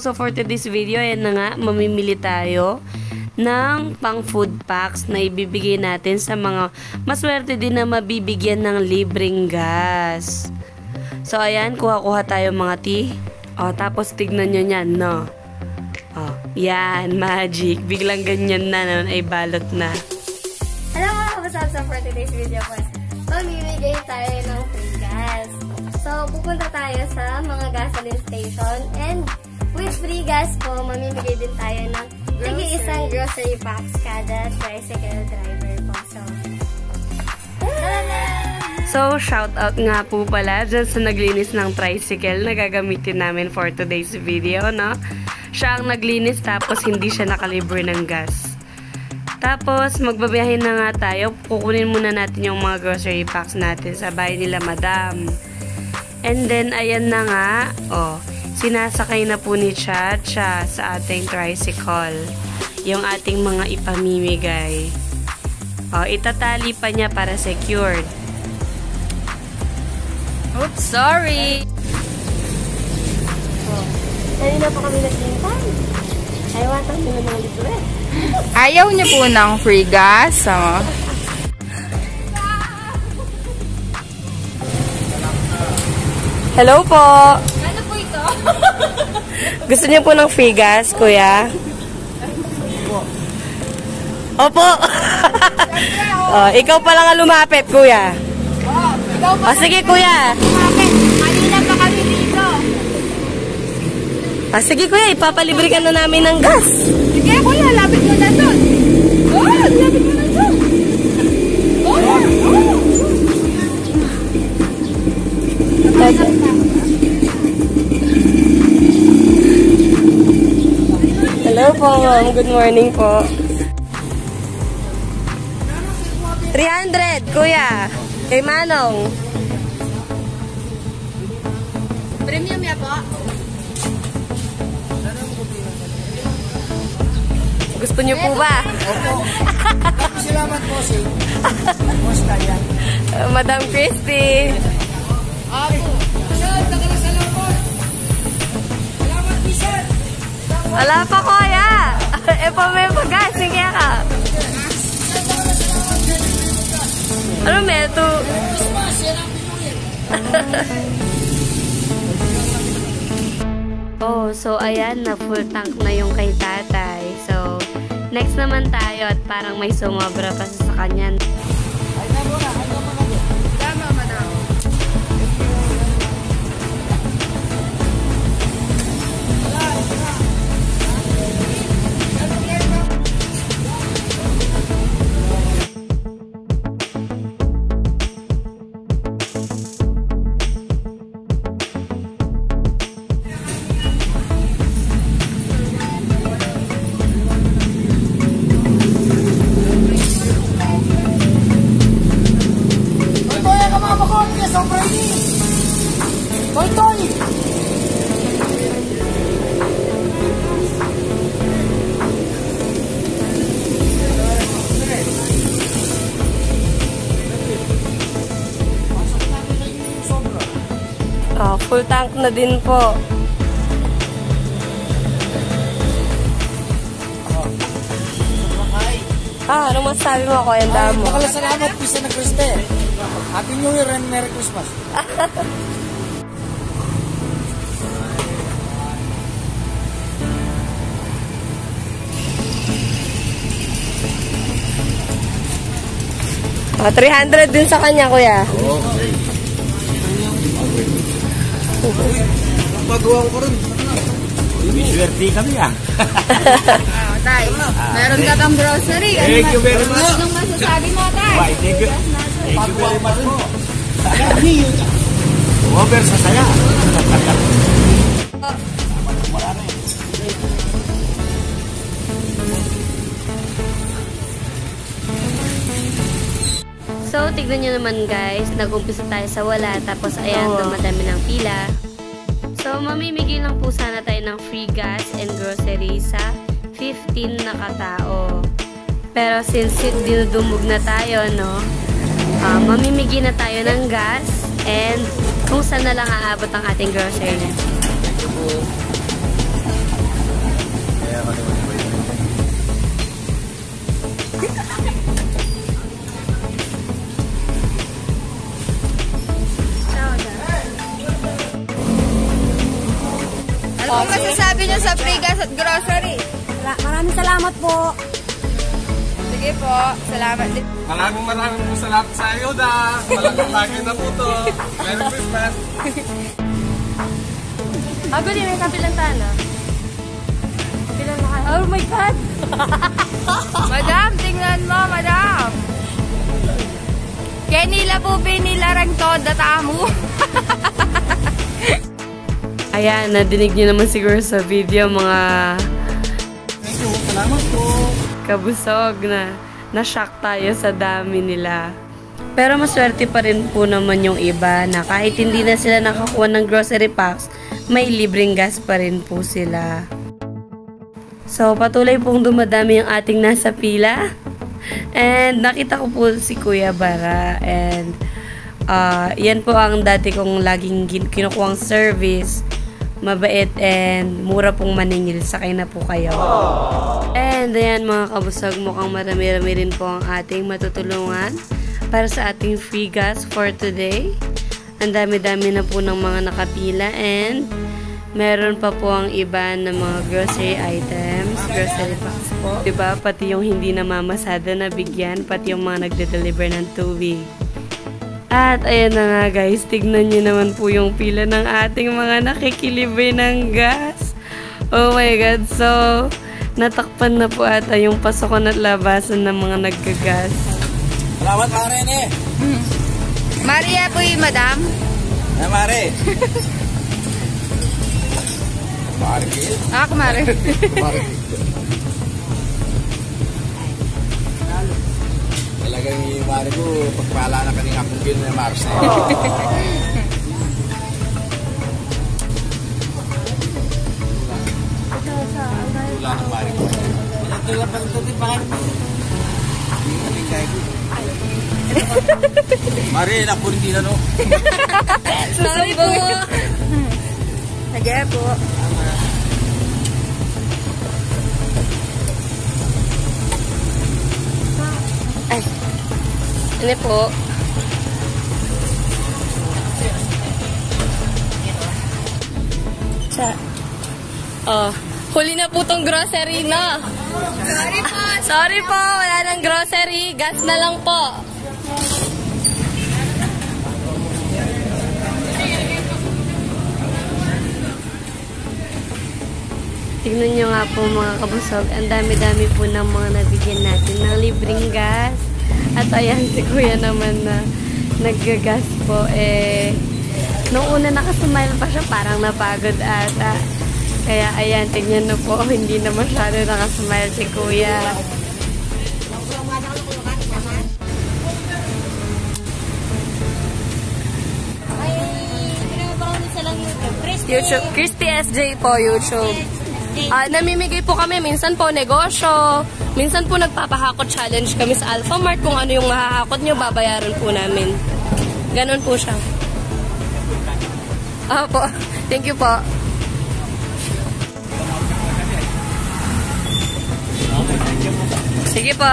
So for today's video, ayan na nga, mamimili tayo ng pang food packs na ibibigay natin sa mga maswerte din na mabibigyan ng libreng gas. So ayan, kuha-kuha tayo mga tea. O, tapos tignan nyo yan, no? O, yan, magic. Biglang ganyan na, nun ay balot na. Hello mga kabasabsa for today's video po. Mamimigay tayo ng free gas. So, pupunta tayo sa mga gasoline station and free gas po, mamimigay din tayo ng lagi isang grocery packs kada tricycle driver po. So, So, shout out nga po pala dyan sa naglinis ng tricycle na gagamitin namin for today's video, no? Siya ang naglinis tapos hindi siya nakalibre ng gas. Tapos, magbabiyahin na nga tayo. Kukunin muna natin yung mga grocery packs natin sa bahay nila, madam. And then, ayan na nga, oh, sinasakay na po ni Chacha sa ating tricycle. Yung ating mga ipamimigay. Oh, itatali pa niya para secured. Oops, sorry! oh. Kanina pa kami naghintay. Ay, watang nila mga libre. Ayaw niyo po ng free gas. Oh. Hello po! Gusto niyo po ng free gas, kuya? Opo! oh, ikaw pa lang ang lumapit, kuya. Oh, ikaw O, sige, kuya. Kanina pa kami dito. Ah, sige, kuya, ipapalibre ka na namin ng gas. Sige, kuya, lapit mo na doon. Oh, po, ma'am. Good morning po. 300, kuya. Kay Manong. Premium ya po? Gusto niyo po ba? Salamat po, sir. Kumusta yan? Madam Christy. Ako. Wala pa, kuya. e pa may pagkas. Sige ka. Ano, Meto? Oh, so ayan, na full tank na yung kay tatay. So, next naman tayo at parang may sumobra pa sa kanya. Oh, full tank na din po. Ah, ano masasabi mo ko yung Ay, damo? nakalasalamot, Pisa na Christe. Happy New Year and Merry Christmas. Oh, 300 din sa kanya, kuya. Magawa ko rin. Swerte kami ah. Ah, tay. Meron ka kang grocery. Ano Thank you ma- very much. Anong masasabi mo, tay? Bye, thank you. Thank you very much po. Over sa saya. So, tignan nyo naman guys, nag-umpisa tayo sa wala, tapos ayan, dumadami ng pila. So, mamimigay lang po sana tayo ng free gas and grocery sa 15 na katao. Pero since dinudumog na tayo, no, ah, mamimigay na tayo ng gas and kung saan na lang aabot ang ating grocery. Nyo sa free gas at grocery. Maraming salamat po. Sige po. Salamat din. Maraming maraming po salamat sa iyo da. Malaking bagay na po to. Merry Christmas. Ako din, may kapilang tana. Kapilang lahat. Oh my God! Madam, tingnan mo, madam. Kenila po binilarang to, datamu. Ayan, nadinig niyo naman siguro sa video mga Thank you. Salamat po. kabusog na na-shock tayo sa dami nila. Pero maswerte pa rin po naman yung iba na kahit hindi na sila nakakuha ng grocery packs, may libreng gas pa rin po sila. So, patuloy pong dumadami yung ating nasa pila. And nakita ko po si Kuya Bara. And ah, yan po ang dati kong laging gin- kinukuhang service. Mabait and mura pong maningil. Sakay na po kayo. And ayan mga kabusag, mukhang marami-rami rin po ang ating matutulungan para sa ating free gas for today. Ang dami-dami na po ng mga nakapila and meron pa po ang iba na mga grocery items, grocery packs po. Diba? Pati yung hindi namamasada na bigyan, pati yung mga nagde-deliver ng tubig. At ayan na nga guys, tignan nyo naman po yung pila ng ating mga nakikilibre ng gas. Oh my God, so natakpan na po ata yung pasokan at labasan ng mga naggagas. Salamat, pare, ne. Maria po yung madam. Eh, pare. Pare, kid. Ah, kumari. Talagang yung pare ko, pagpala na kaning akong gin na Mars. Eh. Wala na pare ko. Ito lang pang tuti pare mo. Hindi ko. Mare, naku, hindi na no. Sorry po. Sige po. Ano po? Sa... Oh, huli na po tong grocery na. Sorry po. Sorry po, wala nang grocery. Gas na lang po. Tignan nyo nga po mga kabusog, ang dami-dami po ng mga nabigyan natin ng libreng gas. At ayan si kuya naman na naggagas po eh nung una nakasmile pa siya parang napagod ata. Kaya ayan, tignan na po, hindi na masyado nakasmile si kuya. YouTube, Christy SJ po, YouTube. Ah, namimigay po kami, minsan po negosyo, minsan po nagpapahakot challenge kami sa Alpha Mart. Kung ano yung mahahakot nyo, babayaran po namin. Ganon po siya. Ah po, thank you po. Sige po.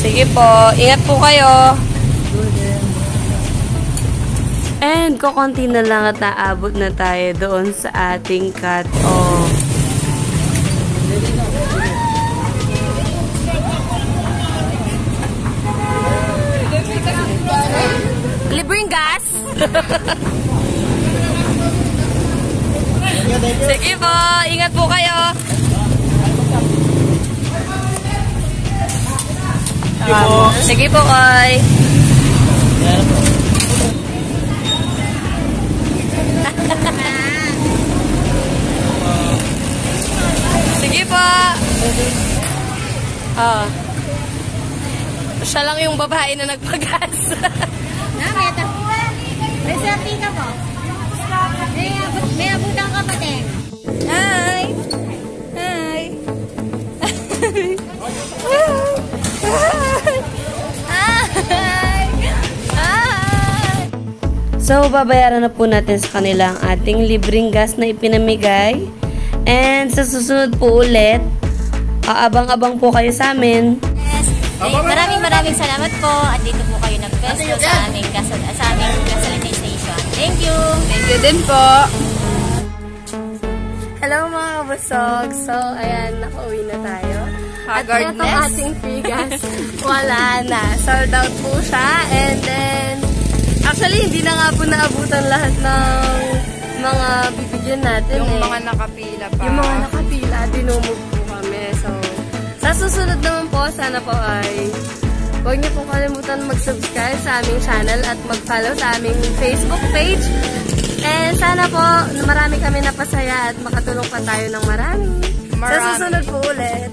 Sige po, ingat po kayo. And kukunti na lang at naabot na tayo doon sa ating cut-off. Libreng gas? Sige po, ingat po kayo. Sige po, Koy. Sige Ah. Siya lang yung babae na nagpagas. Na, may ito. May selfie ka po. May, abot, may abutan ka pa. Hi. Hi. Hi! Hi! So, babayaran na po natin sa kanila ang ating libreng gas na ipinamigay. And sa susunod po ulit, aabang-abang po kayo sa amin. Yes. Ay, maraming maraming salamat po. At dito po kayo nagpesto sa aming gasol sa aming gasolination Thank you. Thank you din po. Hello mga kabusog! So, ayan, nakauwi na tayo. At Haggard itong nest. ating free gas, wala na. Sold out po siya. And then, actually, hindi na nga po naabutan lahat ng mga bibigyan natin Yung eh. mga nakapila pa. Yung mga nakapila, dinumog po kami. So, sa susunod naman po, sana po ay huwag niyo pong kalimutan mag-subscribe sa aming channel at mag-follow sa aming Facebook page. And sana po, marami kami napasaya at makatulong pa tayo ng marami. Sa Marami. susunod po ulit.